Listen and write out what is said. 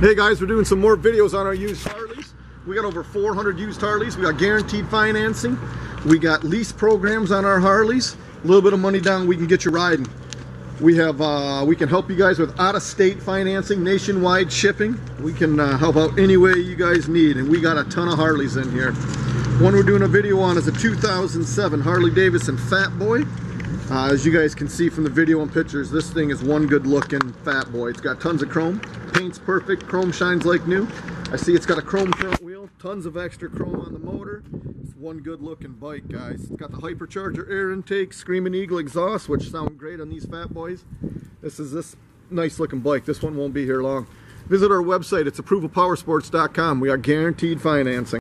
Hey guys, we're doing some more videos on our used Harleys. We got over 400 used Harleys. We got guaranteed financing. We got lease programs on our Harleys. A little bit of money down, we can get you riding. We have, uh, we can help you guys with out-of-state financing, nationwide shipping. We can uh, help out any way you guys need, and we got a ton of Harleys in here. One we're doing a video on is a 2007 Harley Davidson Fat Boy. Uh, as you guys can see from the video and pictures, this thing is one good looking Fat Boy. It's got tons of chrome, paint's perfect, chrome shines like new. I see it's got a chrome front wheel, tons of extra chrome on the motor. It's one good looking bike, guys. It's got the hypercharger air intake, Screaming Eagle exhaust, which sound great on these Fat Boys. This is this nice looking bike. This one won't be here long. Visit our website. It's approvalpowersports.com. We are guaranteed financing.